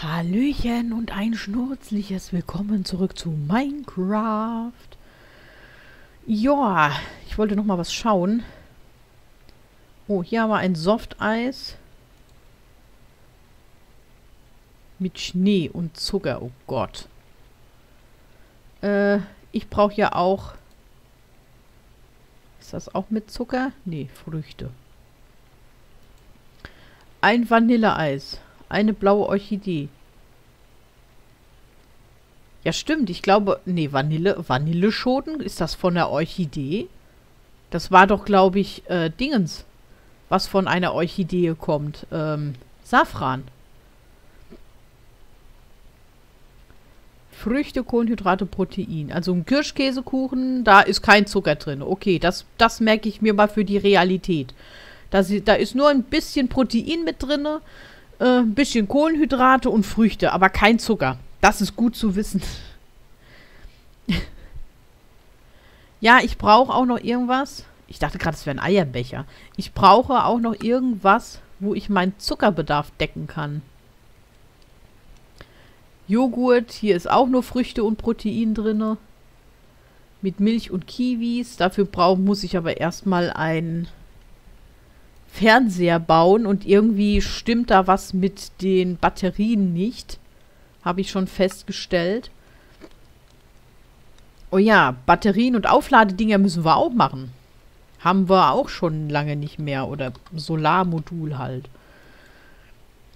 Hallöchen und ein schnurzliches Willkommen zurück zu Minecraft. Ja, ich wollte noch mal was schauen. Oh, hier haben wir ein Softeis. Mit Schnee und Zucker. Oh Gott. Äh, ich brauche ja auch... Ist das auch mit Zucker? Nee, Früchte. Ein Vanilleeis. Eine blaue Orchidee. Ja, stimmt. Ich glaube, nee, Vanille, Vanilleschoten, ist das von der Orchidee? Das war doch, glaube ich, äh, Dingens, was von einer Orchidee kommt. Ähm, Safran. Früchte, Kohlenhydrate, Protein. Also ein Kirschkäsekuchen, da ist kein Zucker drin. Okay, das, das merke ich mir mal für die Realität. Da, da ist nur ein bisschen Protein mit drin äh, ein bisschen Kohlenhydrate und Früchte, aber kein Zucker. Das ist gut zu wissen. ja, ich brauche auch noch irgendwas. Ich dachte gerade, es wäre ein Eierbecher. Ich brauche auch noch irgendwas, wo ich meinen Zuckerbedarf decken kann. Joghurt, hier ist auch nur Früchte und Protein drin. Mit Milch und Kiwis. Dafür brauch, muss ich aber erstmal ein Fernseher bauen und irgendwie stimmt da was mit den Batterien nicht. Habe ich schon festgestellt. Oh ja, Batterien und Aufladedinger müssen wir auch machen. Haben wir auch schon lange nicht mehr. Oder Solarmodul halt.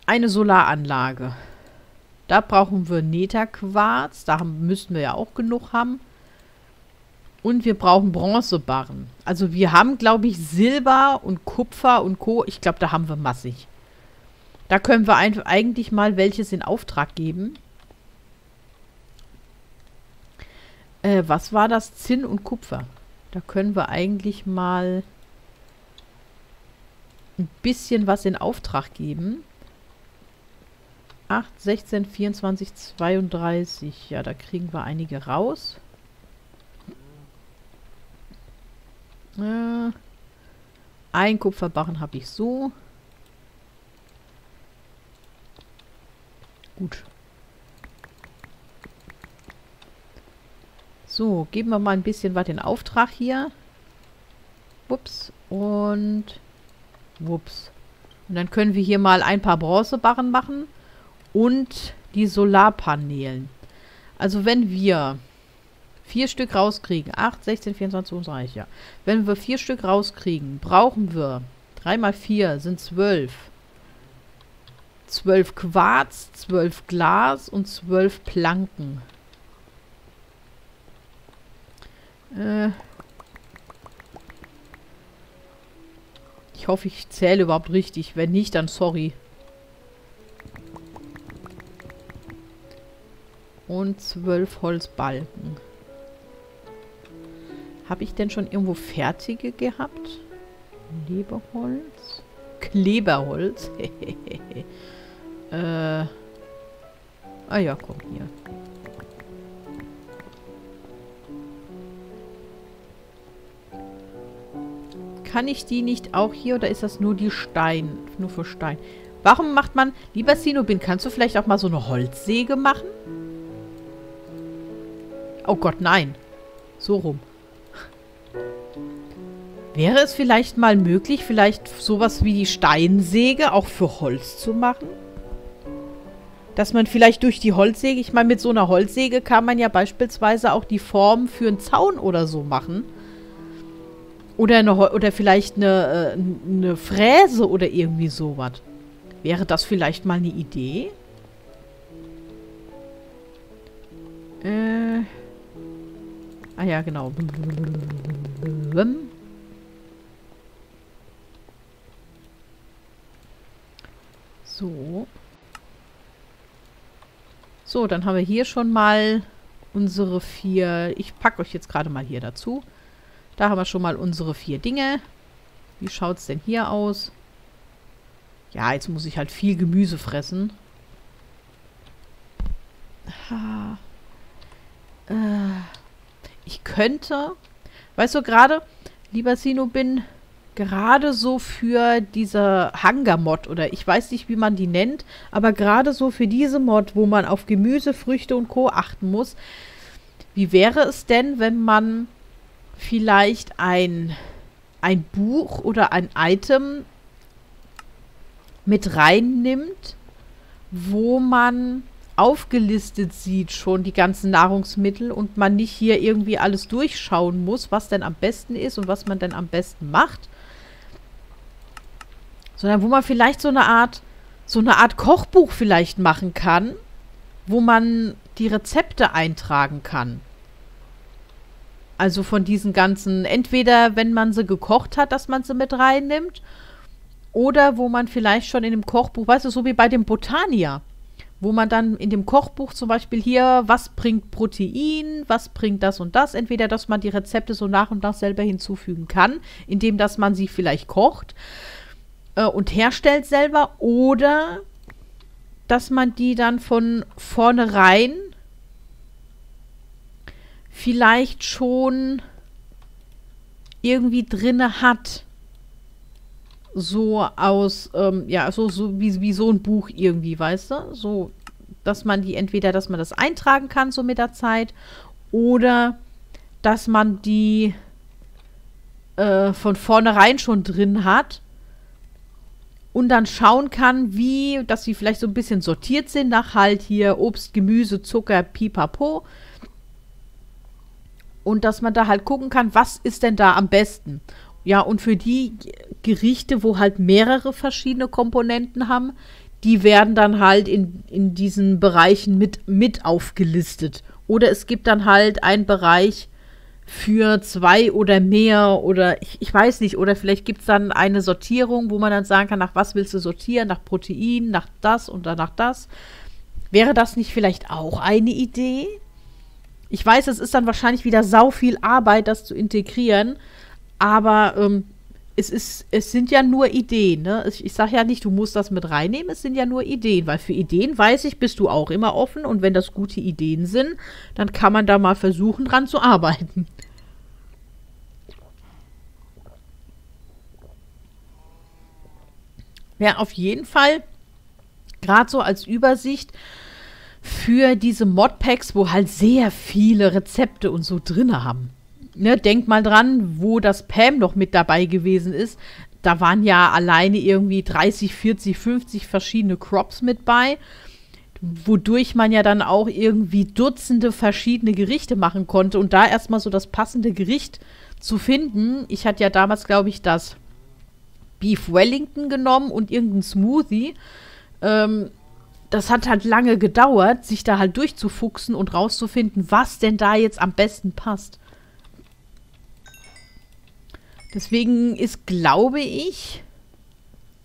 Eine Solaranlage. Da brauchen wir Netherquarz. Da haben, müssten wir ja auch genug haben. Und wir brauchen Bronzebarren. Also wir haben, glaube ich, Silber und Kupfer und Co. Ich glaube, da haben wir massig. Da können wir eigentlich mal welches in Auftrag geben. Äh, was war das? Zinn und Kupfer. Da können wir eigentlich mal ein bisschen was in Auftrag geben. 8, 16, 24, 32. Ja, da kriegen wir einige raus. Äh, ein Kupferbarren habe ich so. Gut. So, geben wir mal ein bisschen was in Auftrag hier. Wups. Und wups. Und dann können wir hier mal ein paar Bronzebarren machen. Und die Solarpanelen. Also wenn wir vier Stück rauskriegen, 8, 16, 24, 25, ja. Wenn wir vier Stück rauskriegen, brauchen wir 3 mal 4 sind 12. 12 Quarz, 12 Glas und 12 Planken. Äh ich hoffe, ich zähle überhaupt richtig. Wenn nicht, dann sorry. Und 12 Holzbalken. Habe ich denn schon irgendwo fertige gehabt? Leberholz? Kleberholz? äh. Ah ja, komm hier. Kann ich die nicht auch hier oder ist das nur die Stein? Nur für Stein. Warum macht man... Lieber Sinobin, kannst du vielleicht auch mal so eine Holzsäge machen? Oh Gott, nein. So rum. Wäre es vielleicht mal möglich, vielleicht sowas wie die Steinsäge auch für Holz zu machen? Dass man vielleicht durch die Holzsäge, ich meine, mit so einer Holzsäge kann man ja beispielsweise auch die Form für einen Zaun oder so machen. Oder, eine, oder vielleicht eine, äh, eine Fräse oder irgendwie sowas. Wäre das vielleicht mal eine Idee? Äh. Ah ja, genau. So. So, dann haben wir hier schon mal unsere vier... Ich packe euch jetzt gerade mal hier dazu. Da haben wir schon mal unsere vier Dinge. Wie schaut es denn hier aus? Ja, jetzt muss ich halt viel Gemüse fressen. Ha. Äh, ich könnte... Weißt du, gerade, lieber Sinobin, gerade so für diese Hunger-Mod oder ich weiß nicht, wie man die nennt, aber gerade so für diese Mod, wo man auf Gemüse, Früchte und Co. achten muss, wie wäre es denn, wenn man vielleicht ein, ein Buch oder ein Item mit reinnimmt, wo man aufgelistet sieht schon die ganzen Nahrungsmittel und man nicht hier irgendwie alles durchschauen muss, was denn am besten ist und was man denn am besten macht, sondern wo man vielleicht so eine Art so eine Art Kochbuch vielleicht machen kann, wo man die Rezepte eintragen kann. Also von diesen ganzen, entweder wenn man sie gekocht hat, dass man sie mit reinnimmt, oder wo man vielleicht schon in dem Kochbuch, weißt du, so wie bei dem Botania, wo man dann in dem Kochbuch zum Beispiel hier, was bringt Protein, was bringt das und das, entweder, dass man die Rezepte so nach und nach selber hinzufügen kann, indem, dass man sie vielleicht kocht äh, und herstellt selber, oder dass man die dann von vornherein vielleicht schon irgendwie drinne hat. So aus, ähm, ja, so, so wie, wie so ein Buch irgendwie, weißt du? So, dass man die entweder, dass man das eintragen kann, so mit der Zeit, oder dass man die äh, von vornherein schon drin hat und dann schauen kann, wie, dass sie vielleicht so ein bisschen sortiert sind nach halt hier Obst, Gemüse, Zucker, Pipapo und dass man da halt gucken kann, was ist denn da am besten. Ja, und für die Gerichte, wo halt mehrere verschiedene Komponenten haben, die werden dann halt in, in diesen Bereichen mit, mit aufgelistet. Oder es gibt dann halt einen Bereich für zwei oder mehr oder ich, ich weiß nicht, oder vielleicht gibt es dann eine Sortierung, wo man dann sagen kann, nach was willst du sortieren, nach Protein, nach das und dann nach das. Wäre das nicht vielleicht auch eine Idee? Ich weiß, es ist dann wahrscheinlich wieder sau viel Arbeit, das zu integrieren, aber ähm, es, ist, es sind ja nur Ideen. Ne? Ich, ich sage ja nicht, du musst das mit reinnehmen, es sind ja nur Ideen, weil für Ideen, weiß ich, bist du auch immer offen und wenn das gute Ideen sind, dann kann man da mal versuchen, dran zu arbeiten. Ja, auf jeden Fall, gerade so als Übersicht, für diese Modpacks, wo halt sehr viele Rezepte und so drin haben. Ne, denk mal dran, wo das Pam noch mit dabei gewesen ist. Da waren ja alleine irgendwie 30, 40, 50 verschiedene Crops mit bei, wodurch man ja dann auch irgendwie Dutzende verschiedene Gerichte machen konnte und da erstmal so das passende Gericht zu finden. Ich hatte ja damals, glaube ich, das Beef Wellington genommen und irgendein Smoothie. Ähm, das hat halt lange gedauert, sich da halt durchzufuchsen und rauszufinden, was denn da jetzt am besten passt. Deswegen ist, glaube ich,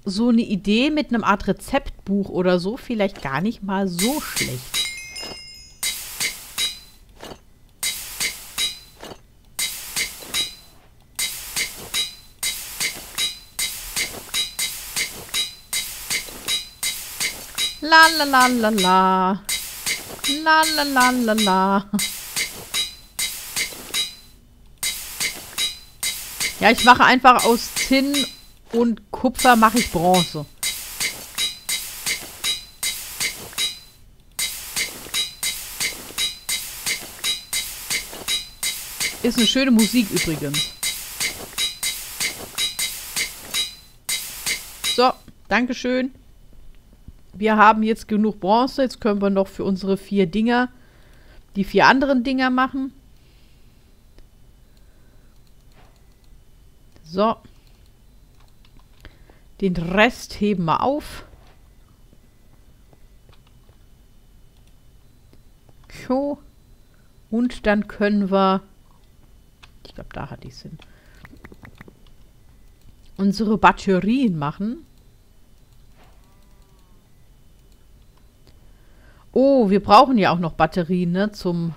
so eine Idee mit einem Art Rezeptbuch oder so vielleicht gar nicht mal so schlecht. La la la la la. La la la la la. Ja, ich mache einfach aus Zinn und Kupfer mache ich Bronze. Ist eine schöne Musik übrigens. So, Dankeschön wir haben jetzt genug Bronze. Jetzt können wir noch für unsere vier Dinger die vier anderen Dinger machen. So. Den Rest heben wir auf. So. Und dann können wir... Ich glaube, da hat die Sinn. Unsere Batterien machen. Oh, wir brauchen ja auch noch Batterien, ne? Zum...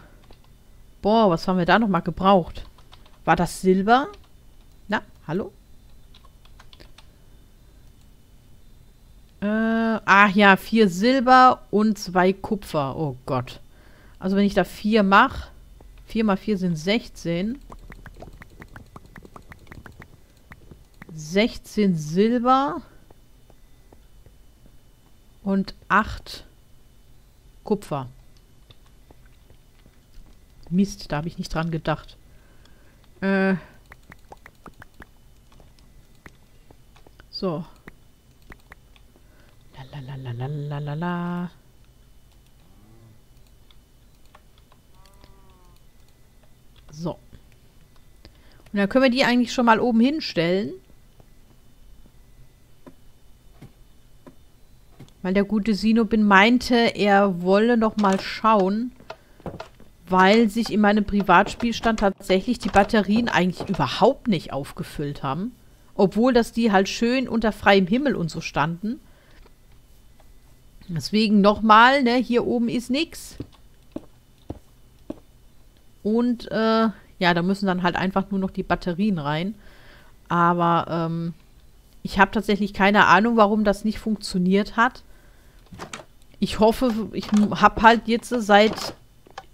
Boah, was haben wir da nochmal gebraucht? War das Silber? Hallo? Äh, ach ja, vier Silber und zwei Kupfer. Oh Gott. Also wenn ich da vier mache, vier mal vier sind 16. 16 Silber und 8 Kupfer. Mist, da habe ich nicht dran gedacht. Äh. So. Lalalalalalala. So. Und dann können wir die eigentlich schon mal oben hinstellen. Weil der gute Sinobin meinte, er wolle noch mal schauen, weil sich in meinem Privatspielstand tatsächlich die Batterien eigentlich überhaupt nicht aufgefüllt haben. Obwohl, dass die halt schön unter freiem Himmel und so standen. Deswegen nochmal, ne, hier oben ist nichts. Und, äh, ja, da müssen dann halt einfach nur noch die Batterien rein. Aber, ähm, ich habe tatsächlich keine Ahnung, warum das nicht funktioniert hat. Ich hoffe, ich habe halt jetzt seit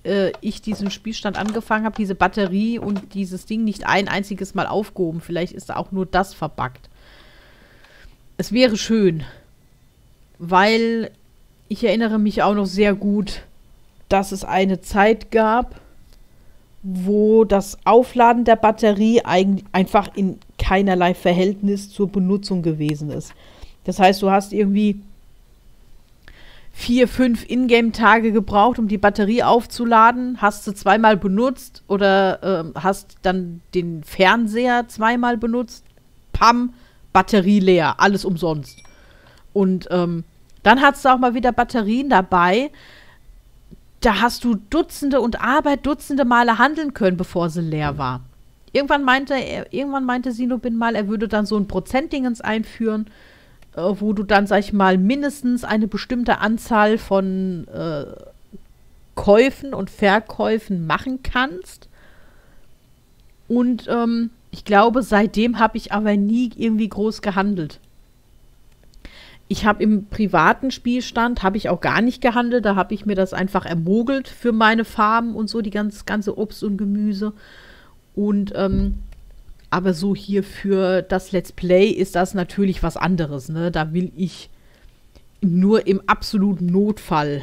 äh, ich diesen Spielstand angefangen habe, diese Batterie und dieses Ding nicht ein einziges Mal aufgehoben. Vielleicht ist auch nur das verbuggt. Es wäre schön, weil ich erinnere mich auch noch sehr gut, dass es eine Zeit gab, wo das Aufladen der Batterie ein, einfach in keinerlei Verhältnis zur Benutzung gewesen ist. Das heißt, du hast irgendwie vier, fünf Ingame-Tage gebraucht, um die Batterie aufzuladen, hast sie zweimal benutzt oder äh, hast dann den Fernseher zweimal benutzt, pam, Batterie leer, alles umsonst. Und ähm, dann hast du auch mal wieder Batterien dabei. Da hast du Dutzende und Arbeit Dutzende Male handeln können, bevor sie leer war. Irgendwann meinte er, irgendwann meinte Sinobin mal, er würde dann so ein Prozentdingens einführen, äh, wo du dann, sag ich mal, mindestens eine bestimmte Anzahl von äh, Käufen und Verkäufen machen kannst. Und ähm, ich glaube, seitdem habe ich aber nie irgendwie groß gehandelt. Ich habe im privaten Spielstand, habe ich auch gar nicht gehandelt. Da habe ich mir das einfach ermogelt für meine Farben und so, die ganz, ganze Obst und Gemüse. Und, ähm, aber so hier für das Let's Play ist das natürlich was anderes, ne? Da will ich nur im absoluten Notfall,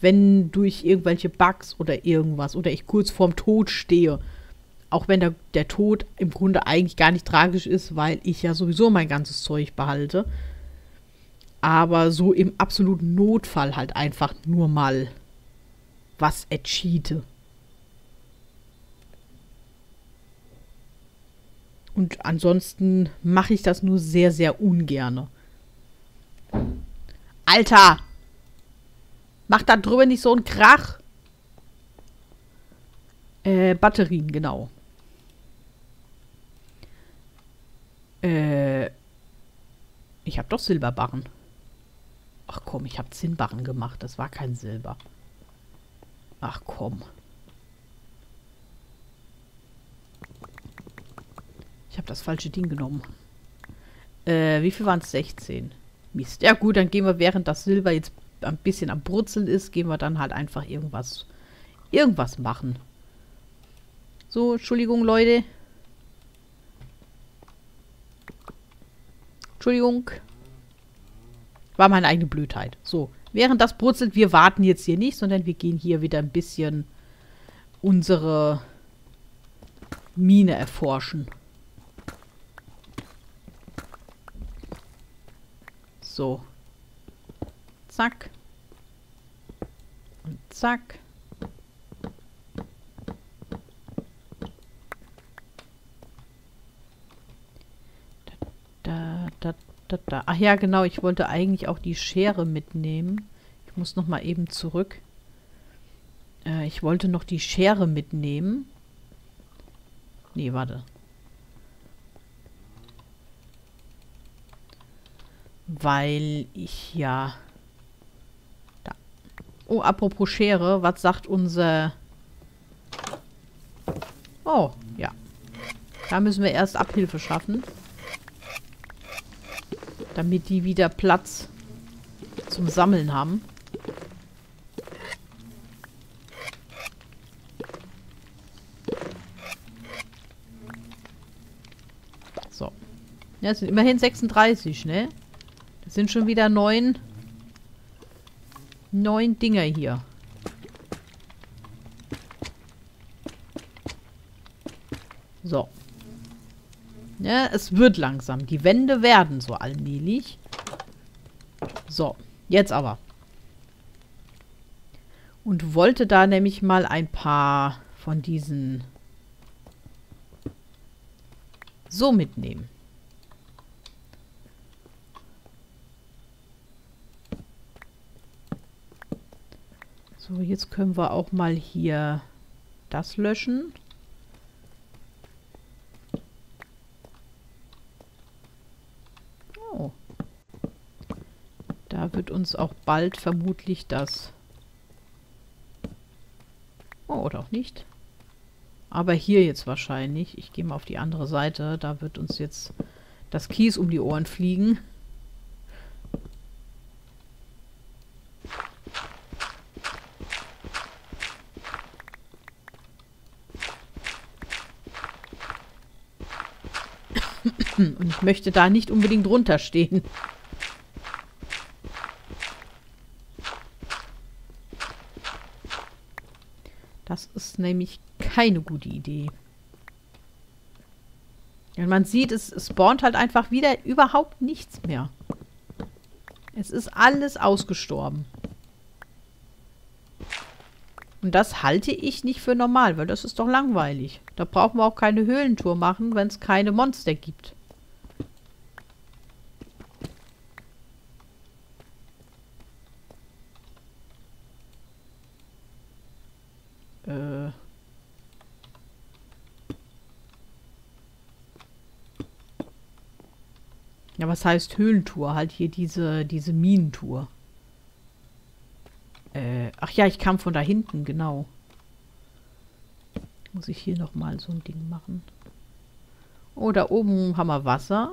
wenn durch irgendwelche Bugs oder irgendwas oder ich kurz vorm Tod stehe, auch wenn der, der Tod im Grunde eigentlich gar nicht tragisch ist, weil ich ja sowieso mein ganzes Zeug behalte, aber so im absoluten Notfall halt einfach nur mal was ercheate. Und ansonsten mache ich das nur sehr, sehr ungerne. Alter! Mach da drüber nicht so einen Krach! Äh, Batterien, genau. Äh, ich habe doch Silberbarren. Ach komm, ich habe Zinnbarren gemacht. Das war kein Silber. Ach komm. Ich habe das falsche Ding genommen. Äh, wie viel waren es? 16. Mist. Ja gut, dann gehen wir, während das Silber jetzt ein bisschen am Brutzeln ist, gehen wir dann halt einfach irgendwas, irgendwas machen. So, Entschuldigung, Leute. Entschuldigung. War meine eigene Blödheit. So, während das brutzelt, wir warten jetzt hier nicht, sondern wir gehen hier wieder ein bisschen unsere Mine erforschen. So. Zack. Und zack. Da, da, da, da. Ach ja, genau. Ich wollte eigentlich auch die Schere mitnehmen. Ich muss noch mal eben zurück. Äh, ich wollte noch die Schere mitnehmen. Nee, warte. Weil ich ja... Da. Oh, apropos Schere. Was sagt unser... Oh, ja. Da müssen wir erst Abhilfe schaffen. Damit die wieder Platz zum Sammeln haben. So. Ja, es sind immerhin 36, ne? Sind schon wieder neun... Neun Dinger hier. So. Ja, es wird langsam. Die Wände werden so allmählich. So, jetzt aber. Und wollte da nämlich mal ein paar von diesen so mitnehmen. So, jetzt können wir auch mal hier das löschen. Oh. Da wird uns auch bald vermutlich das... Oh, oder auch nicht. Aber hier jetzt wahrscheinlich. Ich gehe mal auf die andere Seite. Da wird uns jetzt das Kies um die Ohren fliegen. Und ich möchte da nicht unbedingt runterstehen. Das ist nämlich keine gute Idee. Und man sieht, es spawnt halt einfach wieder überhaupt nichts mehr. Es ist alles ausgestorben. Und das halte ich nicht für normal, weil das ist doch langweilig. Da brauchen wir auch keine Höhlentour machen, wenn es keine Monster gibt. Äh. Ja, was heißt Höhlentour? Halt hier diese, diese Minentour. Äh, ach ja, ich kam von da hinten, genau. Muss ich hier nochmal so ein Ding machen. Oh, da oben haben wir Wasser.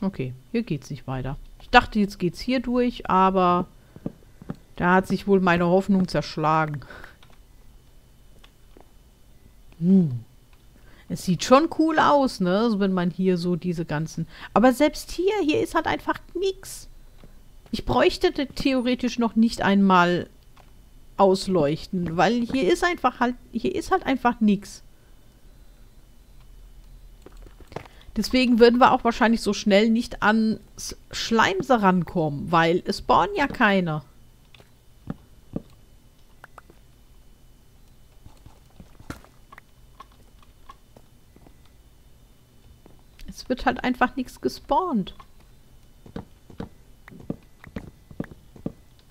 Okay, hier geht's nicht weiter. Ich dachte, jetzt geht's hier durch, aber da hat sich wohl meine Hoffnung zerschlagen. Hm. Es sieht schon cool aus, ne? Wenn man hier so diese ganzen... Aber selbst hier, hier ist halt einfach nichts. Ich bräuchte theoretisch noch nicht einmal ausleuchten, weil hier ist einfach halt... Hier ist halt einfach nichts. Deswegen würden wir auch wahrscheinlich so schnell nicht ans Schleimse rankommen, weil es spawnen ja keine. Wird halt einfach nichts gespawnt.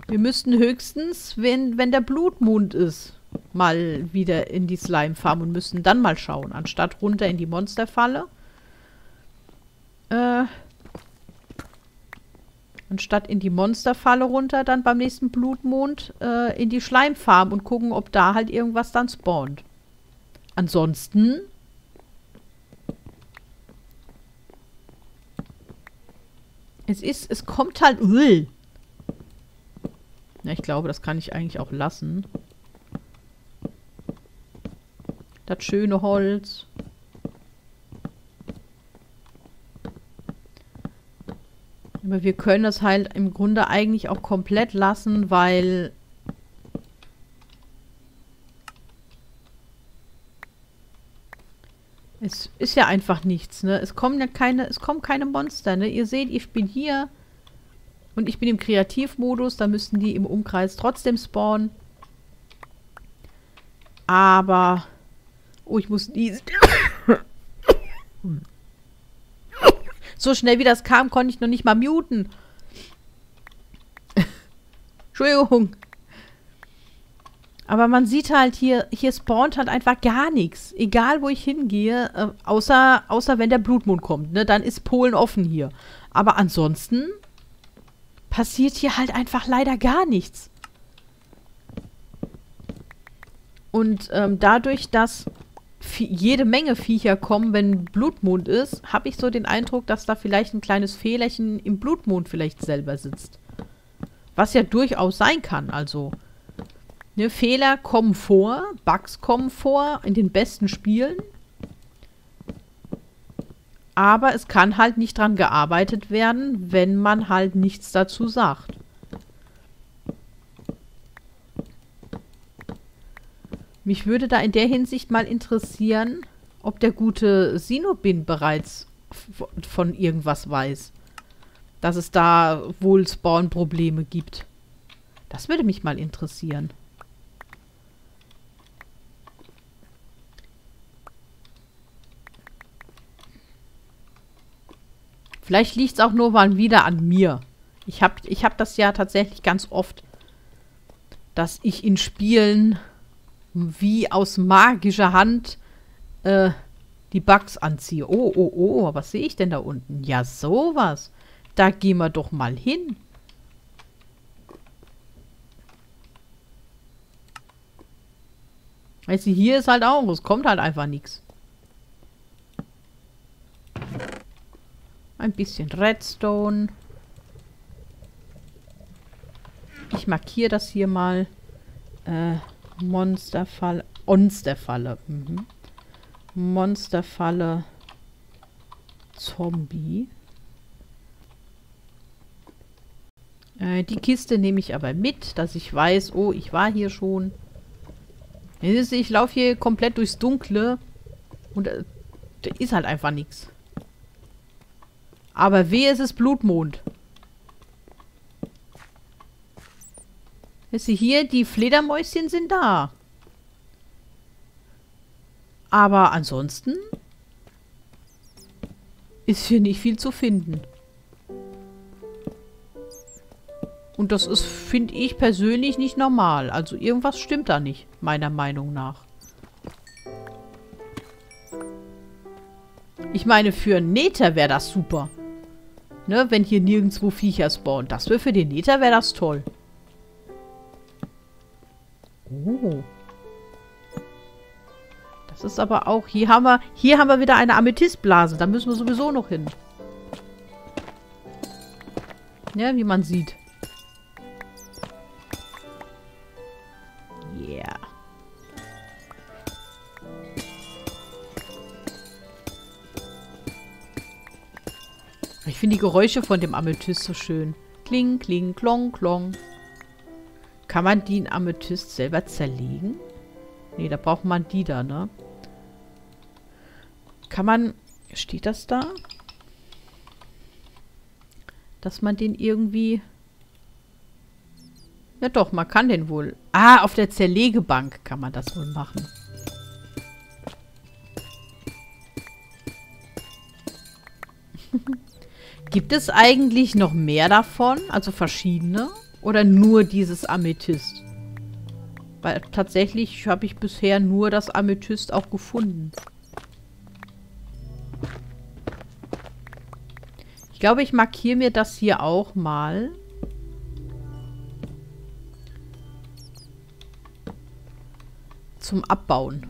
Wir müssten höchstens, wenn, wenn der Blutmond ist, mal wieder in die Slime-Farm und müssen dann mal schauen, anstatt runter in die Monsterfalle. Äh, anstatt in die Monsterfalle runter, dann beim nächsten Blutmond äh, in die Schleimfarm und gucken, ob da halt irgendwas dann spawnt. Ansonsten Es ist, es kommt halt... Ull. Ja, ich glaube, das kann ich eigentlich auch lassen. Das schöne Holz. Aber wir können das halt im Grunde eigentlich auch komplett lassen, weil Es ja einfach nichts, ne? Es kommen ja keine, es kommen keine Monster, ne? Ihr seht, ich bin hier und ich bin im Kreativmodus, da müssten die im Umkreis trotzdem spawnen. Aber oh, ich muss diesen So schnell wie das kam, konnte ich noch nicht mal muten. Entschuldigung. Aber man sieht halt hier, hier spawnt halt einfach gar nichts. Egal, wo ich hingehe, äh, außer, außer wenn der Blutmond kommt, ne? Dann ist Polen offen hier. Aber ansonsten passiert hier halt einfach leider gar nichts. Und ähm, dadurch, dass jede Menge Viecher kommen, wenn Blutmond ist, habe ich so den Eindruck, dass da vielleicht ein kleines Fehlerchen im Blutmond vielleicht selber sitzt. Was ja durchaus sein kann, also Ne, Fehler kommen vor, Bugs kommen vor in den besten Spielen. Aber es kann halt nicht dran gearbeitet werden, wenn man halt nichts dazu sagt. Mich würde da in der Hinsicht mal interessieren, ob der gute Sinobin bereits von irgendwas weiß. Dass es da wohl Spawn-Probleme gibt. Das würde mich mal interessieren. Vielleicht liegt es auch nur mal wieder an mir. Ich habe ich hab das ja tatsächlich ganz oft, dass ich in Spielen wie aus magischer Hand äh, die Bugs anziehe. Oh, oh, oh, was sehe ich denn da unten? Ja, sowas. Da gehen wir doch mal hin. Weißt du, hier ist halt auch, es kommt halt einfach nichts. Ein bisschen Redstone. Ich markiere das hier mal. Äh, Monsterfalle. Monsterfalle. Mhm. Monsterfalle. Zombie. Äh, die Kiste nehme ich aber mit, dass ich weiß, oh, ich war hier schon. Ich laufe hier komplett durchs Dunkle und äh, da ist halt einfach nichts. Aber wehe, es ist Blutmond. Ist sie hier? Die Fledermäuschen sind da. Aber ansonsten ist hier nicht viel zu finden. Und das ist, finde ich persönlich, nicht normal. Also irgendwas stimmt da nicht, meiner Meinung nach. Ich meine, für Nether wäre das super. Ne, wenn hier nirgendwo Viecher spawnen. Das wäre für den Nether wäre das toll. Oh. Das ist aber auch... Hier haben wir, hier haben wir wieder eine Amethystblase. Da müssen wir sowieso noch hin. Ja, wie man sieht. Finde die Geräusche von dem Amethyst so schön. Kling, kling, klong, klong. Kann man den Amethyst selber zerlegen? Nee, da braucht man die da, ne? Kann man... Steht das da? Dass man den irgendwie... Ja doch, man kann den wohl... Ah, auf der Zerlegebank kann man das wohl machen. Gibt es eigentlich noch mehr davon? Also verschiedene? Oder nur dieses Amethyst? Weil tatsächlich habe ich bisher nur das Amethyst auch gefunden. Ich glaube, ich markiere mir das hier auch mal. Zum Abbauen.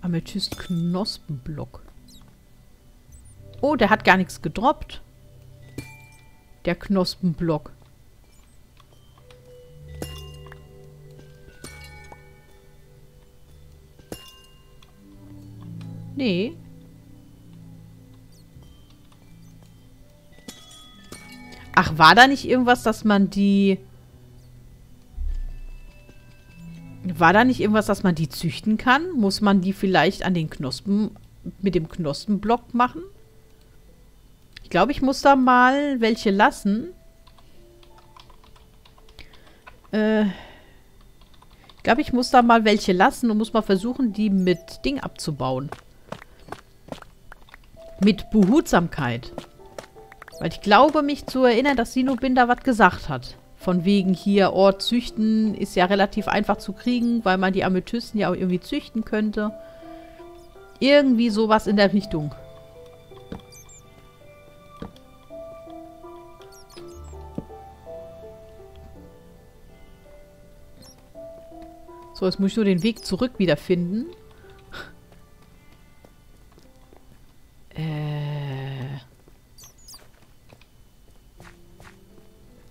Amethyst-Knospenblock. Oh, der hat gar nichts gedroppt. Der Knospenblock. Nee. Ach, war da nicht irgendwas, dass man die... War da nicht irgendwas, dass man die züchten kann? Muss man die vielleicht an den Knospen... mit dem Knospenblock machen? Ich glaube, ich muss da mal welche lassen. Äh... Ich glaube, ich muss da mal welche lassen und muss mal versuchen, die mit Ding abzubauen. Mit Behutsamkeit. Weil ich glaube, mich zu erinnern, dass Sinobin da was gesagt hat. Von wegen hier, Ort züchten ist ja relativ einfach zu kriegen, weil man die Amethysten ja auch irgendwie züchten könnte. Irgendwie sowas in der Richtung. So, jetzt muss ich nur den Weg zurück wiederfinden.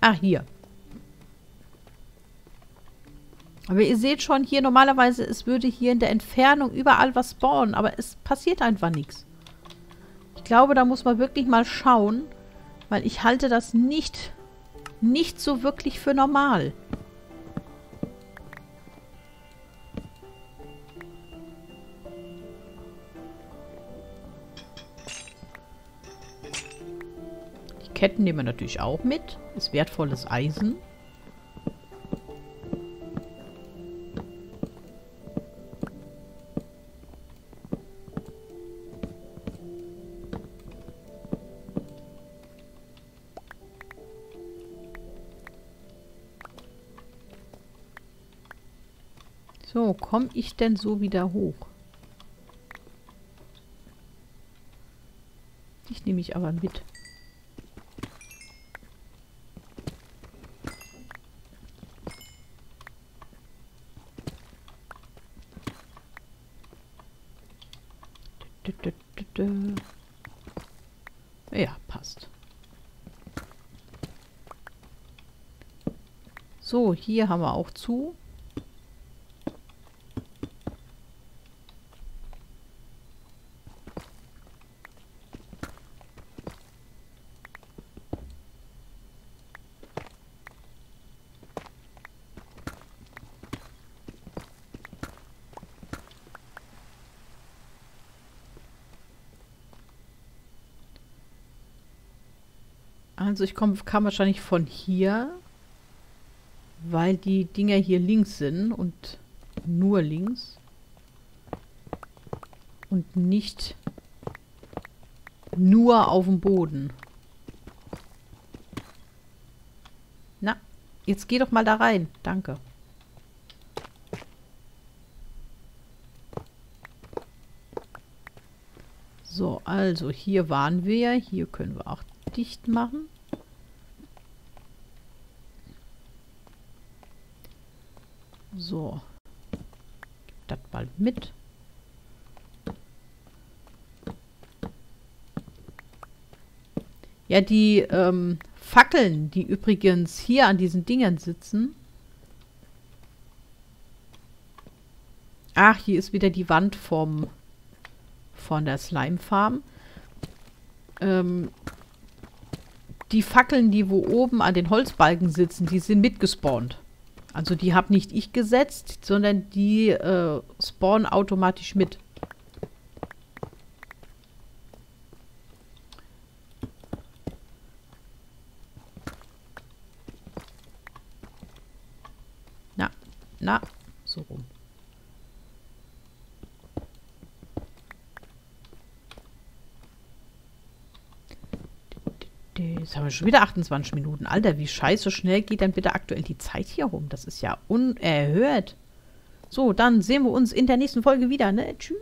Ah, hier. Aber ihr seht schon hier, normalerweise, es würde hier in der Entfernung überall was spawnen, aber es passiert einfach nichts. Ich glaube, da muss man wirklich mal schauen, weil ich halte das nicht, nicht so wirklich für normal. Ketten nehmen wir natürlich auch mit. Ist wertvolles Eisen. So, komme ich denn so wieder hoch? Ich nehme mich aber mit. Ja, passt. So, hier haben wir auch zu. Also ich komm, kam wahrscheinlich von hier, weil die Dinger hier links sind und nur links. Und nicht nur auf dem Boden. Na, jetzt geh doch mal da rein. Danke. So, also hier waren wir. Hier können wir auch dicht machen. So. Gib das mal mit. Ja, die ähm, Fackeln, die übrigens hier an diesen Dingern sitzen. Ach, hier ist wieder die Wand vom von der Slime Farm. Ähm, die Fackeln, die wo oben an den Holzbalken sitzen, die sind mitgespawnt. Also die habe nicht ich gesetzt, sondern die äh, spawnen automatisch mit. Na, na, so rum. Jetzt haben wir schon wieder 28 Minuten. Alter, wie scheiße schnell geht dann bitte aktuell die Zeit hier rum? Das ist ja unerhört. So, dann sehen wir uns in der nächsten Folge wieder. Ne? Tschüss.